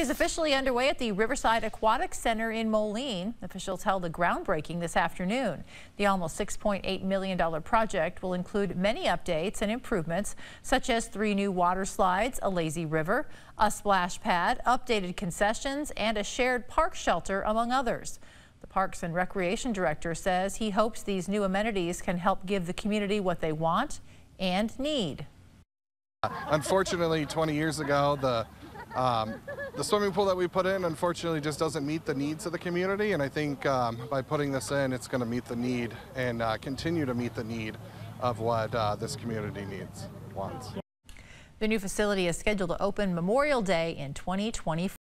is officially underway at the Riverside Aquatic Center in Moline. Officials held a groundbreaking this afternoon. The almost $6.8 million project will include many updates and improvements, such as three new water slides, a lazy river, a splash pad, updated concessions, and a shared park shelter, among others. The Parks and Recreation Director says he hopes these new amenities can help give the community what they want and need. Unfortunately, 20 years ago, the um, the swimming pool that we put in, unfortunately, just doesn't meet the needs of the community, and I think um, by putting this in, it's going to meet the need and uh, continue to meet the need of what uh, this community needs, wants. The new facility is scheduled to open Memorial Day in 2024.